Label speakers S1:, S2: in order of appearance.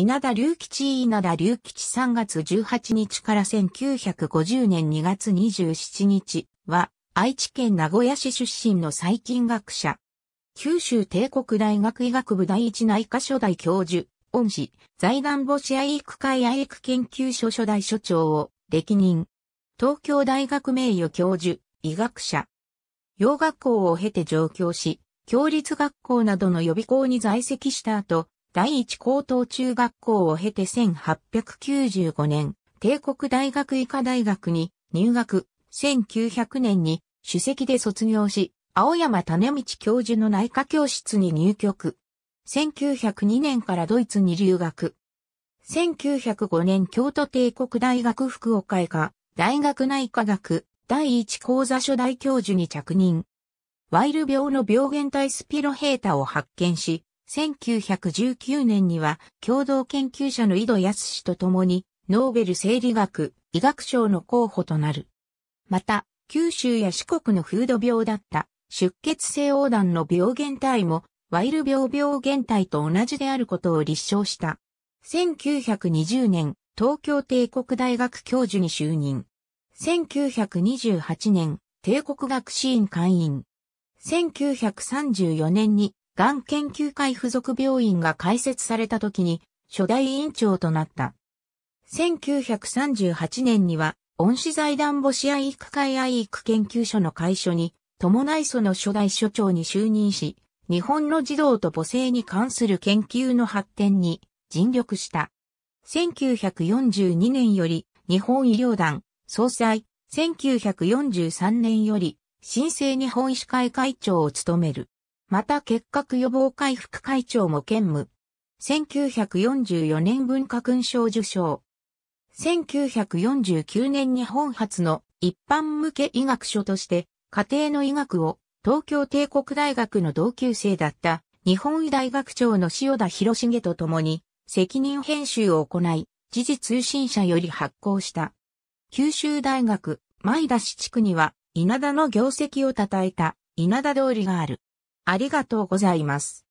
S1: 稲田隆吉稲田隆吉3月18日から1950年2月27日は、愛知県名古屋市出身の細菌学者。九州帝国大学医学部第一内科初代教授、恩師、財団母子愛育会愛育研究所初代所長を歴任。東京大学名誉教授、医学者。洋学校を経て上京し、共立学校などの予備校に在籍した後、第一高等中学校を経て1895年、帝国大学医科大学に入学、1900年に主席で卒業し、青山種道教授の内科教室に入局。1902年からドイツに留学。1905年京都帝国大学福岡医科大学内科学第一講座初代教授に着任。ワイル病の病原体スピロヘータを発見し、1919年には共同研究者の井戸康と共にノーベル生理学、医学賞の候補となる。また、九州や四国の風土病だった出血性横断の病原体もワイル病病原体と同じであることを立証した。1920年、東京帝国大学教授に就任。1928年、帝国学士院会員。1934年に、がん研究会附属病院が開設された時に、初代委員長となった。1938年には、恩師財団母子愛育会愛育研究所の会所に、伴いその初代所長に就任し、日本の児童と母性に関する研究の発展に尽力した。1942年より日本医療団総裁、1943年より新生日本医師会会長を務める。また結核予防会副会長も兼務。1944年文化勲章受賞。1949年日本初の一般向け医学書として家庭の医学を東京帝国大学の同級生だった日本医大学長の塩田博重と共に責任編集を行い、時事通信社より発行した。九州大学、前田市地区には、稲田の業績を称えた、稲田通りがある。ありがとうございます。